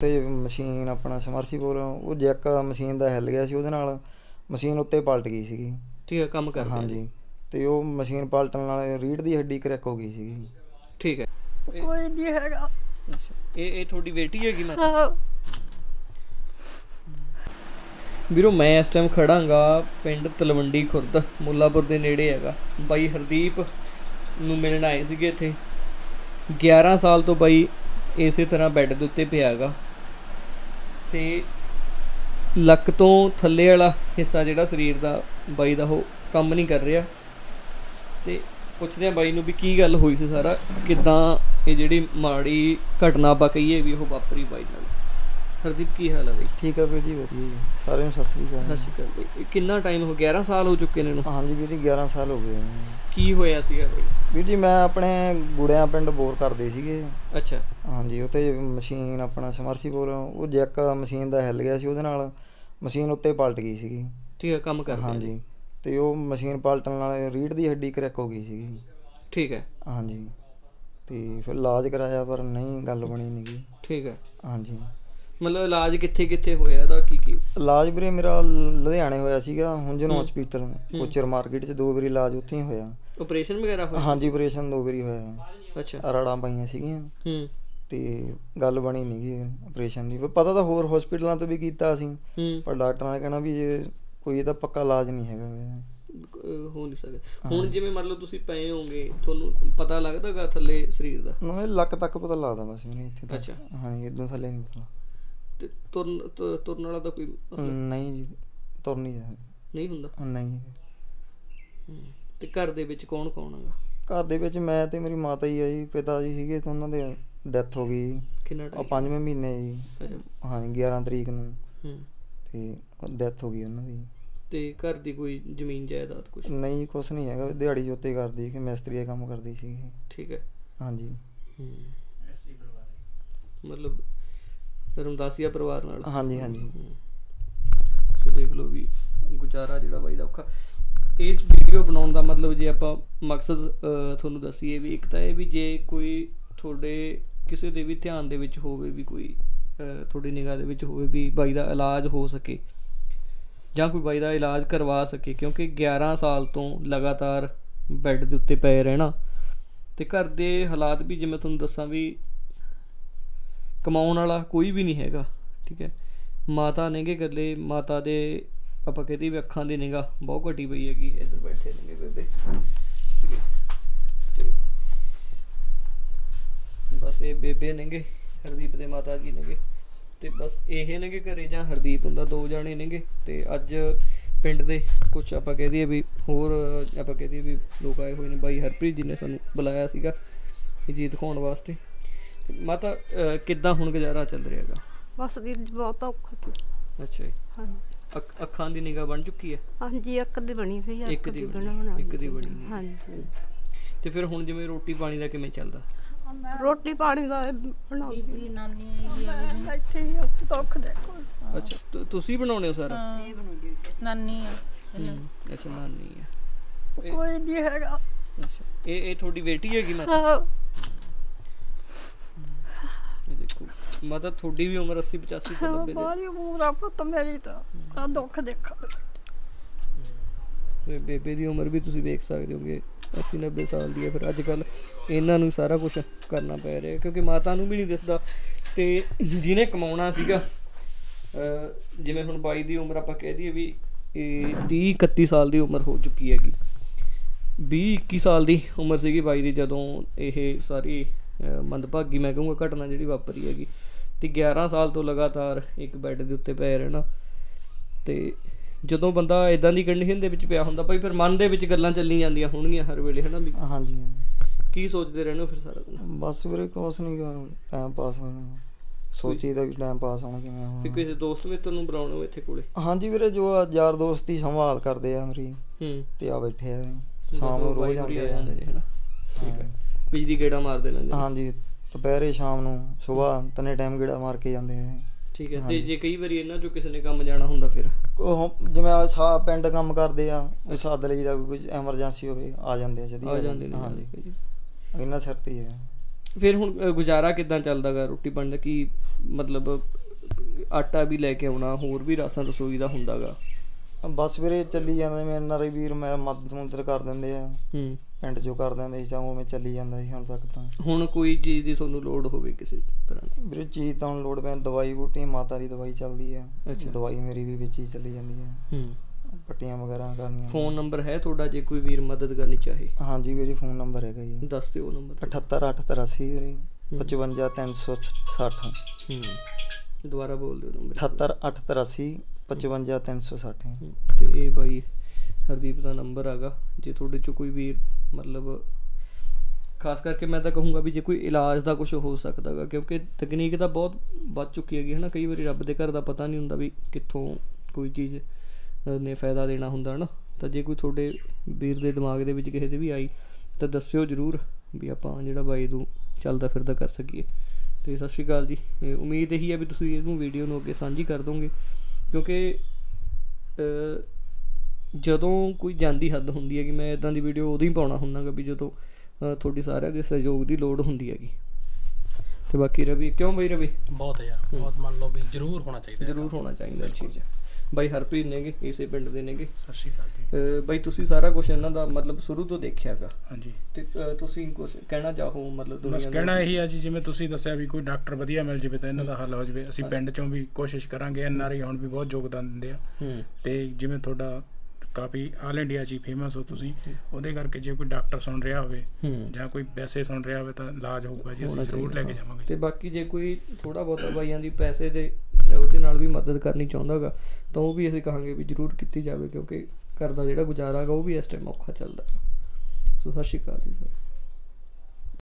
ਤੇ ਮਸ਼ੀਨ ਆਪਣਾ ਸਮਰਸੀਬਲ ਉਹ ਜੈਕ ਮਸ਼ੀਨ ਦਾ ਹਿੱਲ ਗਿਆ ਸੀ ਉਹਦੇ ਨਾਲ ਮਸ਼ੀਨ ਉੱਤੇ ਪਲਟ ਗਈ ਸੀਗੀ। ਠੀਕ ਹੈ ਕੰਮ ਕਰਦੇ। ਹਾਂਜੀ ਤੇ ਉਹ ਮਸ਼ੀਨ ਪਲਟਣ ਨਾਲ ਰੀੜ ਦੀ ਹੱਡੀ ਕਰੈਕ ਹੋ ਗਈ ਸੀਗੀ। ਠੀਕ ਹੈ। ਕੋਈ ਨਹੀਂ ਹੈਗਾ। ਅੱਛਾ ਇਹ ਇਹ ਤੁਹਾਡੀ ਬੇਟੀ ਹੈਗੀ ਮੈਂ ਹਾਂ। ਵੀਰੋ ਮੈਂ ਇਸ ਟਾਈਮ ਖੜਾਂਗਾ ਪਿੰਡ ਤਲਵੰਡੀ ਖੁਰਦ ਮੁੱਲਾਪੁਰ ਦੇ ਨੇੜੇ ਹੈਗਾ। ਬਾਈ ਹਰਦੀਪ ਨੂੰ ਮਿਲਣ ਆਏ ਸੀਗੇ ਇੱਥੇ। 11 ਸਾਲ ਤੋਂ ਬਾਈ ਇਸੇ ਤਰ੍ਹਾਂ ਬੈੱਡ ਦੇ ਉੱਤੇ ਪਿਆ ਹੈਗਾ। ਤੇ ਲੱਕ ਤੋਂ ਥੱਲੇ ਵਾਲਾ ਹਿੱਸਾ ਜਿਹੜਾ ਸਰੀਰ ਦਾ ਬਾਈ ਦਾ ਉਹ ਕੰਮ ਨਹੀਂ ਕਰ ਰਿਹਾ। ਤੇ ਪੁੱਛਦੇ ਆ ਬਾਈ ਨੂੰ ਵੀ ਕੀ ਗੱਲ ਹੋਈ ਸੀ ਸਾਰਾ ਕਿਦਾਂ ਇਹ ਜਿਹੜੀ ਮਾੜੀ ਘਟਨਾ ਆਪਾਂ ਕਹੀਏ ਵੀ ਉਹ ਵਾਪਰੀ ਬਾਈ ਨਾਲ? ਹਰਦੀਪ ਕੀ ਹਾਲ ਹੈ ਬਾਈ? ਠੀਕ ਆ ਵੀਰ ਜੀ ਵਧੀਆ ਜੀ। ਸਾਰਿਆਂ ਨੂੰ ਸਤਿ ਸ੍ਰੀ ਸਤਿ ਅਕਾਲ ਸ਼੍ਰੀ ਅਕਾਲ ਬਾਈ। ਕਿੰਨਾ ਟਾਈਮ ਹੋ 11 ਸਾਲ ਹੋ ਚੁੱਕੇ ਨੇ ਇਹਨੂੰ? ਹਾਂਜੀ ਵੀਰ ਜੀ 11 ਸਾਲ ਹੋ ਗਏ ਕੀ ਹੋਇਆ ਸੀਗਾ ਬਾਈ ਵੀਰ ਜੀ ਮੈਂ ਆਪਣੇ ਗੁੜਿਆਂ ਪਿੰਡ ਬੋਰ ਕਰਦੇ ਸੀਗੇ। ਅੱਛਾ। ਹਾਂਜੀ ਉੱਥੇ ਮਸ਼ੀਨ ਆਪਣਾ ਸਮਰਸੀਬਲ ਉਹ ਜੈਕ ਮਸ਼ੀਨ ਦਾ ਹਿੱਲ ਗਿਆ ਸੀ ਉਹਦੇ ਨਾਲ ਮਸ਼ੀਨ ਉੱਤੇ ਪਲਟ ਗਈ ਸੀਗੀ। ਠੀਕ ਹੈ ਕੰਮ ਕਰਦੇ। ਹਾਂਜੀ। ਤੇ ਉਹ ਮਸ਼ੀਨ ਪਲਟਣ ਨਾਲ ਰੀੜ ਦੀ ਹੱਡੀ ਕਰੈਕ ਹੋ ਗਈ ਸੀਗੀ। ਠੀਕ ਹੈ। ਹਾਂਜੀ। ਤੇ ਫਿਰ ਇਲਾਜ ਕਰਾਇਆ ਪਰ ਨਹੀਂ ਗੱਲ ਬਣੀ ਨਹੀਂਗੀ ਠੀਕ ਹੈ। ਹਾਂਜੀ। ਮਤਲਬ ਇਲਾਜ ਕਿੱਥੇ ਕਿੱਥੇ ਹੋਇਆ ਇਹਦਾ? ਕੀ ਕੀ? ਇਲਾਜ ਵੀਰੇ ਮੇਰਾ ਲੁਧਿਆਣੇ ਹੋਇਆ ਸੀਗਾ ਹੁੰਜਨ ਹੂੰ। ਹਸਪੀਟਲ ਕੋਚਰ ਮਾਰਕੀਟ 'ਚ ਦੋ ਵਾਰੀ ਇਲਾਜ ਉੱਥੇ ਹੀ ਹੋਇਆ। ਆਪਰੇਸ਼ਨ ਵਗੈਰਾ ਹੋਇਆ? ਹਾਂਜੀ ਆਪਰੇਸ਼ਨ ਦੋ ਵਾਰੀ ਹੋਇਆ ਅੱਛਾ। ਰੜਾਂ ਪਾਈਆਂ ਸੀਗੀਆਂ। ਹੂੰ। ਤੇ ਗੱਲ ਬਣੀ ਨਹੀਂਗੀ ਆਪਰੇਸ਼ਨ ਦੀ। ਪਤਾ ਤਾਂ ਹੋਰ ਹਸਪੀਟਲਾਂ ਤੋਂ ਵੀ ਕੀਤਾ ਅਸੀਂ ਪਰ ਡਾਕਟਰਾਂ ਨੇ ਕਹਿਣਾ ਵੀ ਇਹ ਕੋਈ ਇਹਦਾ ਪੱਕਾ ਇਲਾਜ ਨਹੀਂ ਹੈਗਾ। ਹੋ ਨਹੀਂ ਸਕਦਾ ਹੁਣ ਜਿਵੇਂ ਮੰਨ ਲਓ ਤੁਸੀਂ ਪਏ ਹੋਗੇ ਤੁਹਾਨੂੰ ਪਤਾ ਲੱਗਦਾਗਾ ਥੱਲੇ ਸਰੀਰ ਦਾ? ਨਾ ਇਹ ਲੱਕ ਤੱਕ ਪਤਾ ਲੱਗਦਾ ਬਸ ਮੇਰੇ ਇੱਥੇ ਤੱਕ। ਅੱਛਾ। ਹਾਂਜੀ ਇਦੋਂ ਥੱਲੇ ਨਹੀਂ ਪਤਾ। ਤੇ ਤੁਰਨ ਤੁਰਨ ਵਾਲਾ ਤਾਂ ਕੋਈ ਮਸਲਾ ਨਹੀਂ ਜੀ ਤੁਰ ਨਹੀਂ ਜਾਂਦਾ ਨਹੀਂ ਹੁੰਦਾ? ਨਹੀਂ। ਤੇ ਘਰ ਦੇ ਵਿੱਚ ਕੌਣ ਕੌਣ ਹੈਗਾ? ਘਰ ਦੇ ਵਿੱਚ ਮੈਂ ਤੇ ਮੇਰੀ ਮਾਤਾ ਹੀ ਆ ਜੀ ਪਿਤਾ ਜੀ ਸੀਗੇ ਤੇ ਉਹਨਾਂ ਦੇ ਡੈਥ ਹੋ ਗਈ ਕਿੰਨਾ ਆ ਟਾਈਮ ਪੰਜਵੇਂ ਮਹੀਨੇ ਜੀ। ਹਾਂਜੀ 11 ਤਰੀਕ ਨੂੰ। ਹੂੰ। ਤੇ ਡੈਥ ਹੋ ਗਈ ਉਹਨਾਂ ਦੀ। ਤੇ ਘਰ ਦੀ ਕੋਈ ਜ਼ਮੀਨ ਜਾਇਦਾਦ ਕੁਝ ਨਹੀਂ ਕੁਛ ਨਹੀਂ ਹੈਗਾ। ਦਿਹਾੜੀ ਜੋਤੇ ਕਰਦੀ ਕਿ ਮਿਸਤਰੀ ਦਾ ਕੰਮ ਕਰਦੀ ਸੀ। ਠੀਕ ਹੈ। ਹਾਂਜੀ। ਹੂੰ। ਮਤਲਬ ਰਮਦਾਸੀਆ ਪਰਿਵਾਰ ਨਾਲ? ਹਾਂਜੀ ਹਾਂਜੀ। ਹੂੰ। ਸੋ ਦੇਖ ਲਓ ਵੀ ਗੁਜ਼ਾਰਾ ਜਿਹੜਾ ਬਾਈ ਦਾ ਔਖਾ। ਇਸ ਵੀਡੀਓ ਬਣਾਉਣ ਦਾ ਮਤਲਬ ਜੇ ਆਪਾਂ ਮਕਸਦ ਤੁਹਾਨੂੰ ਦੱਸੀਏ ਵੀ, ਇੱਕ ਤਾਂ ਇਹ ਵੀ ਜੇ ਕੋਈ ਤੁਹਾਡੇ ਕਿਸੇ ਦੇ ਵੀ ਧਿਆਨ ਦੇ ਵਿੱਚ ਹੋਵੇ ਵੀ ਕੋਈ ਤੁਹਾਡੀ ਨਿਗਾਹ ਦੇ ਵਿੱਚ ਹੋਵੇ ਵੀ ਬਾਈ ਦਾ ਇਲਾਜ ਹੋ ਸਕੇ ਜਾਂ ਕੋਈ ਬਾਈ ਦਾ ਇਲਾਜ ਕਰਵਾ ਸਕੇ, ਕਿਉਂਕਿ 11 ਸਾਲ ਤੋਂ ਲਗਾਤਾਰ ਬੈੱਡ ਦੇ ਉੱਤੇ ਪਏ ਰਹਿਣਾ ਤੇ ਘਰ ਦੇ ਹਾਲਾਤ ਵੀ ਜਿਵੇਂ ਤੁਹਾਨੂੰ ਦੱਸਾਂ ਵੀ ਕਮਾਉਣ ਵਾਲਾ ਕੋਈ ਵੀ ਨਹੀਂ ਹੈਗਾ, ਠੀਕ ਹੈ। ਮਾਤਾ ਨੇਗੇ ਇਕੱਲੇ, ਮਾਤਾ ਦੇ ਆਪਾਂ ਕਹਦੇ ਵੀ ਅੱਖਾਂ ਦੀ ਨਿਗਾਹ ਬਹੁਤ ਘਟੀ ਪਈ ਹੈਗੀ ਇੱਧਰ ਬੈਠੇ ਨੇਗੇ ਬੇਬੇ। ਬਸ ਇਹ ਬੇਬੇ ਨੇਗੇ ਹਰਦੀਪ ਦੇ ਮਾਤਾ ਜੀ ਨੇਗੇ। ਤੇ ਬਸ ਇਹ ਨੇਗੇ ਘਰੇ ਜਾਂ ਹਰਦੀਪ ਹੁੰਦਾ ਦੋ ਜਾਣੇ ਨੇਗੇ। ਤੇ ਅੱਜ ਪਿੰਡ ਦੇ ਕੁਝ ਆਪਾਂ ਕਹਿ ਦਈਏ ਵੀ ਹੋਰ ਆਪਾਂ ਕਹਿ ਦਈਏ ਵੀ ਲੋਕ ਆਏ ਹੋਏ ਨੇ। ਬਾਈ ਹਰਪ੍ਰੀਤ ਜੀ ਨੇ ਸਾਨੂੰ ਬੁਲਾਇਆ ਸੀਗਾ ਇਹ ਚੀਜ਼ ਦਿਖਾਉਣ ਵਾਸਤੇ। ਮਾਤਾ ਕਿੱਦਾਂ ਹੁਣ ਗੁਜ਼ਾਰਾ ਚੱਲ ਰਿਹਾ ਹੈਗਾ? ਬਸ ਵੀਰ ਜੀ ਬਹੁਤ ਔਖਾ ਸੀ ਅੱਛਾ ਜੀ। ਹਾਂਜੀ। ਅੱਖ- ਦੀ ਨਿਗਾਹ ਬਣ ਚੁੱਕੀ ਹੈ? ਹਾਂਜੀ ਇੱਕ ਦੀ ਬਣੀ ਹੋਈ ਆ ਇੱਕ ਦੀ ਬਣੀ, ਬਣਾਉਣਾ ਇੱਕ ਦੀ ਬਣੀ। ਹਾਂਜੀ। ਤੇ ਫਿਰ ਹੁਣ ਜਿਵੇਂ ਰੋਟੀ ਪਾਣੀ ਦਾ ਕਿਵੇਂ ਚੱਲਦਾ? ਰੋਟੀ ਪਾਣੀ ਦਾ ਇਹ ਬਣਾਉਂਦੀ ਨਾਨੀ ਆਈ ਆ ਬੈਠੇ ਹੀ ਉੱਥੇ ਦੁੱਖ ਦੇਖੋ ਅੱਛਾ ਤੁ- ਤੁਸੀਂ ਬਣਾਉਣੇ ਹੋ ਸਾਰਾ? ਨਾਨੀ ਆ। ਅੱਛਾ ਨਾਨੀ ਹੈ ਕੋਈ ਨਹੀਂ ਹੈਗਾ। ਅੱਛਾ ਇਹ ਇਹ ਤੁਹਾਡੀ ਬੇਟੀ ਹੈਗੀ ਮਾਤਾ? ਇਹ ਦੇਖੋ। ਮਾਤਾ ਤੁਹਾਡੀ ਵੀ ਉਮਰ 80 85 ਤੋਂ 90 ਦੇ। ਬਾਲੀ ਪੂਰਾ ਪੁੱਤ ਮੇਰੀ ਤਾਂ। ਆ ਦੁੱਖ ਦੇਖੋ ਤੇ ਬੇਬੇ ਦੀ ਉਮਰ ਵੀ ਤੁਸੀਂ ਵੇਖ ਸਕਦੇ ਹੋਗੇ 80 90 ਸਾਲ ਦੀ ਹੈ। ਫਿਰ ਅੱਜ ਕੱਲ ਇਹਨਾਂ ਨੂੰ ਸਾਰਾ ਕੁਝ ਕਰਨਾ ਪੈ ਰਿਹਾ ਕਿਉਂਕਿ ਮਾਤਾ ਨੂੰ ਵੀ ਨਹੀਂ ਦਿਸਦਾ। ਤੇ ਜਿਹਨੇ ਕਮਾਉਣਾ ਸੀਗਾ ਜਿਵੇਂ ਹੁਣ ਬਾਈ ਦੀ ਉਮਰ ਆਪਾਂ ਕਹਿ ਦਈਏ ਵੀ ਇਹ 30 31 ਸਾਲ ਦੀ ਉਮਰ ਹੋ ਚੁੱਕੀ ਹੈਗੀ। 20 21 ਸਾਲ ਦੀ ਉਮਰ ਸੀਗੀ ਬਾਈ ਦੀ ਜਦੋਂ ਇਹ ਸਾਰੀ ਮੰਦਭਾਗੀ ਮੈਂ ਕਹੂੰਗਾ ਘਟਨਾ ਜਿਹੜੀ ਵਾਪਰੀ ਹੈਗੀ। ਤੇ 11 ਸਾਲ ਤੋਂ ਲਗਾਤਾਰ ਇੱਕ ਬੈੱਡ ਦੇ ਉੱਤੇ ਪਏ ਰਹਿਣਾ। ਤੇ ਜਦੋਂ ਬੰਦਾ ਇਦਾਂ ਦੀ ਕੰਡੀਸ਼ਨ ਦੇ ਵਿੱਚ ਪਿਆ ਹੁੰਦਾ ਭਾਈ ਫਿਰ ਮਨ ਦੇ ਵਿੱਚ ਗੱਲਾਂ ਚੱਲੀ ਜਾਂਦੀਆਂ ਹੋਣਗੀਆਂ ਹਰ ਵੇਲੇ ਹਨਾ ਵੀ? ਹਾਂਜੀ। ਕੀ ਸੋਚਦੇ ਰਹਿੰਦੇ ਹੋ ਫਿਰ ਸਾਰਾ ਦਿਨ? ਬਸ ਵੀਰੇ ਕੁਛ ਨਹੀਂ ਟਾਈਮ ਪਾਸ ਹੋਣਾ। ਸੋਚੀਦਾ ਵੀ ਟਾਈਮ ਪਾਸ ਹੋਣਾ ਕਿਵੇਂ ਵੀ ਹੋਣਾ ਕਿਸੇ ਦੋਸਤ ਮਿੱਤਰ ਨੂੰ ਬੁਲਾਉਣਾ ਹੋ ਇੱਥੇ ਕੋਲੇ? ਹਾਂਜੀ ਵੀਰੇ ਜੋ ਯਾਰ ਦੋਸਤ ਹੀ ਸੰਭਾਲ ਕਰਦੇ ਆ ਮੇਰੀ ਹੂੰ। ਤੇ ਆ ਬੈਠੇ ਆ। ਸ਼ਾਮ ਨੂੰ ਰੋਜ਼ ਆਉਂਦੇ ਆ ਹਨਾ? ਠੀਕ ਹੈ। ਬਿਜਲੀ ਗੇੜਾ ਮਾਰਦੇ ਨੇ। ਹਾਂਜੀ। ਦੁਪਹਿਰੇ ਸ਼ਾਮ ਨੂੰ ਸਵੇਰ ਤਨੇ ਟਾਈਮ ਗੇੜਾ ਮਾਰ ਕੇ ਜਾਂਦੇ ਆ ਠੀਕ ਹੈ ਤੇ ਜੇ ਕਈ ਵਾਰੀ ਇਹਨਾਂ ਚੋਂ ਕਿਸੇ ਨੇ ਕੰਮ ਜਾਣਾ ਹੁੰਦਾ ਫਿਰ? ਉਹ ਜਿਵੇਂ ਸਾ ਪਿੰਡ ਕੰਮ ਕਰਦੇ ਆ ਉਹ ਸੱਦ ਲਈਦਾ ਵੀ ਕੋਈ ਐਮਰਜੈਂਸੀ ਹੋਵੇ ਆ ਜਾਂਦੇ ਆ ਜਦੀ ਆ ਜਾਂਦੇ ਨੇ ਹਾਂਜੀ। ਇਹਨਾਂ ਸਿਰ ਤੇ ਹੀ ਫਿਰ ਹੁਣ ਗੁਜ਼ਾਰਾ ਕਿਦਾਂ ਚੱਲਦਾਗਾ ਰੋਟੀ ਪਾਣੀ ਦਾ? ਕੀ ਮਤਲਬ ਆਟਾ ਵੀ ਲੈ ਕੇ ਆਉਣਾ ਹੋਰ ਵੀ ਰਾਸ਼ਨ ਰਸੋਈ ਦਾ ਹੁੰਦਾਗਾ ਬਸ ਵੀਰੇ ਚੱਲੀ ਜਾਂਦਾ ਮੇਰੇ ਨਾਰੇ ਵੀਰ ਮੈਂ ਮਦਦ ਮੁੰਦਰ ਕਰ ਦਿੰਦੇ ਆ। ਹੂੰ। ਪਿੰਡ ਚੋਂ ਕਰ ਦਿੰਦੇ ਸੀ ਤਾਂ ਉਵੇਂ ਚੱਲੀ ਜਾਂਦਾ ਸੀ ਹੁਣ ਤੱਕ ਤਾਂ। ਹੁਣ ਕੋਈ ਚੀਜ਼ ਦੀ ਤੁਹਾਨੂੰ ਲੋੜ ਹੋਵੇ ਕਿਸੇ ਤਰ੍ਹਾਂ ਦੀ? ਵੀਰੇ ਚੀਜ਼ ਤਾਂ ਹੁਣ ਲੋੜ ਪੈਣ ਦਵਾਈ ਬੂਟੀ ਮਾਤਾ ਦੀ ਦਵਾਈ ਚੱਲਦੀ ਆ। ਦਵਾਈ ਮੇਰੀ ਵੀ ਵਿੱਚ ਹੀ ਚੱਲੀ ਜਾਂਦੀ ਆ। ਹੂੰ। ਪੱਟੀਆਂ ਵਗੈਰਾ ਕਰਨੀਆਂ। ਫੋਨ ਨੰਬਰ ਹੈ ਤੁਹਾਡਾ ਜੇ ਕੋਈ ਵੀਰ ਮਦਦ ਕਰਨੀ ਚਾਹੇ? ਹਾਂਜੀ ਵੀਰੇ ਫੋਨ ਨੰਬਰ ਹੈਗਾ ਜੀ। ਦੱਸ ਦਿਓ ਨੰਬਰ। 78883 ਵੀਰੇ ਹੂੰ। 55360 ਹੂੰ। ਦੁਬਾਰਾ ਬੋਲ ਦਿਓ ਨੰਬਰ। 78883 55360 ਹੂੰ, ਤੇ ਇਹ ਬਾਈ ਹਰਦੀਪ ਦਾ ਨੰਬਰ ਹੈਗਾ ਜੇ ਤੁਹਾਡੇ ਚੋਂ ਕੋਈ ਵੀਰ, ਮਤਲਬ, ਖਾਸ ਕਰਕੇ ਮੈਂ ਤਾਂ ਕਹੂੰਗਾ ਵੀ ਜੇ ਕੋਈ ਇਲਾਜ ਦਾ ਕੁਝ ਹੋ ਸਕਦਾਗਾ ਕਿਉਂਕਿ ਤਕਨੀਕ ਤਾਂ ਬਹੁਤ ਵੱਧ ਚੁੱਕੀ ਹੈਗੀ ਹੈ ਨਾ ਕਈ ਵਾਰੀ ਰੱਬ ਦੇ ਘਰ ਦਾ ਪਤਾ ਨਹੀਂ ਹੁੰਦਾ ਵੀ ਕਿੱਥੋਂ ਕੋਈ ਚੀਜ਼ ਨੇ ਫਾਇਦਾ ਦੇਣਾ ਹੁੰਦਾ ਹੈ ਨਾ ਤਾਂ ਜੇ ਕੋਈ ਤੁਹਾਡੇ ਵੀਰ ਦੇ ਦਿਮਾਗ ਦੇ ਵਿੱਚ ਕਿਸੇ ਦੇ ਵੀ ਆਈ, ਤਾਂ ਦੱਸਿਓ ਜਰੂਰ ਵੀ ਆਪਾਂ ਜਿਹੜਾ ਬਾਈ ਨੂੰ ਚੱਲਦਾ ਫਿਰਦਾ ਕਰ ਸਕੀਏ। ਤੇ ਸਤਿ ਸ਼੍ਰੀ ਅਕਾਲ ਜੀ। ਉਮੀਦ ਇਹੀ ਹੈ ਵੀ ਤੁਸੀਂ ਇਹਨੂੰ ਵੀਡੀਓ ਨੂੰ ਅੱਗੇ ਸਾਂਝੀ ਕਰ ਦੋਗੇ, ਕਿਉਂਕਿ ਜਦੋਂ ਕੋਈ ਜਾਂਦੀ ਹੱਦ ਹੁੰਦੀ ਹੈ ਕਿ ਮੈਂ ਇਦਾਂ ਦੀ ਵੀਡੀਓ ਉਦੋਂ ਹੀ ਪਾਉਣਾ ਹੁੰਦਾਗਾ ਵੀ ਜਦੋਂ ਤੁਹਾਡੀ ਸਾਰਿਆਂ ਦੇ ਸਹਿਯੋਗ ਦੀ ਲੋੜ ਹੁੰਦੀ ਹੈਗੀ। ਤੇ ਬਾਕੀ ਰਵੀ ਕਿਉਂ ਬਈ ਰਵੀ? ਬਹੁਤ ਯਾਰ ਬਹੁਤ ਮੰਨ ਲਓ ਵੀ ਜ਼ਰੂਰ ਹੋਣਾ ਚਾਹੀਦਾ। ਜ਼ਰੂਰ ਹੋਣਾ ਚਾਹੀਦਾ ਚੀਜ਼। ਬਾਈ ਹਰਪ੍ਰੀਤ ਨੇਗੇ ਇਸੇ ਪਿੰਡ ਦੇ ਨੇਗੇ। ਸਤਿ ਸ਼੍ਰੀ ਅਕਾਲ ਜੀ। ਬਾਈ ਤੁਸੀਂ ਸਾਰਾ ਕੁਝ ਇਹਨਾਂ ਦਾ ਮਤਲਬ ਸ਼ੁਰੂ ਤੋਂ ਦੇਖਿਆਗਾ ਹਾਂਜੀ। ਤੇ ਤੁਸੀਂ ਕੁਝ ਕਹਿਣਾ ਚਾਹੋ ਮਤਲਬ ਬਸ ਦੁਨੀਆ ਨੂੰ ਕਹਿਣਾ ਇਹੀ ਆ ਜੀ ਜਿਵੇਂ ਤੁਸੀਂ ਦੱਸਿਆ ਵੀ ਕੋਈ ਡਾਕਟਰ ਵਧੀਆ ਮਿਲ ਜਾਵੇ ਤਾਂ ਇਹਨਾਂ ਦਾ ਹੱਲ ਹੋ ਜਾਵੇ। ਅਸੀਂ ਪਿੰਡ ਚੋਂ ਵੀ ਕੋਸ਼ਿਸ਼ ਕਰਾਂਗੇ ਐਨਆਰਆਈ ਹੁਣ ਵੀ ਬਹੁਤ ਯੋਗਦਾਨ ਦਿੰਦੇ ਆ। ਤੇ ਜਿਵੇਂ ਤੁਹਾਡਾ ਕਾਫੀ ਆਲ ਇੰਡੀਆ 'ਚ ਫੇਮਸ ਹੋ ਤੁਸੀਂ। ਉਹਦੇ ਕਰਕੇ ਜੇ ਕੋਈ ਡਾਕਟਰ ਸੁਣ ਰਿਹਾ ਹੋਵੇ ਜਾਂ ਕੋਈ ਵੈਸੇ ਸੁਣ ਰਿਹਾ ਹੋਵੇ ਤਾਂ ਇਲਾਜ ਹੋਊਗਾ ਜੀ ਅਸੀਂ ਜ਼ਰੂਰ ਲੈ ਕੇ। ਜਾਵਾਂਗੇ ਤੇ ਬਾਕੀ ਜੇ ਕੋਈ ਥੋੜਾ ਬਹੁਤਾ ਬਾਈਆਂ ਦੀ ਪੈਸੇ ਦੇ ਉਹਦੇ ਨਾਲ ਵੀ ਮਦਦ ਕਰਨੀ ਚਾਹੁੰਦਾਗਾ ਤਾਂ ਉਹ ਵੀ ਅਸੀਂ ਕਹਾਂਗੇ ਵੀ ਜ਼ਰੂਰ ਕੀਤੀ ਜਾਵੇ ਕਿਉਂਕਿ ਘਰ ਦਾ ਜਿਹੜਾ ਗੁਜ਼ਾਰਾ ਹੈਗਾ ਉਹ ਵੀ ਇਸ ਟਾਈਮ ਔਖਾ ਚੱਲਦਾ। ਸੋ ਸਤਿ ਸ਼੍ਰੀ ਅਕਾਲ ਜੀ ਸਰ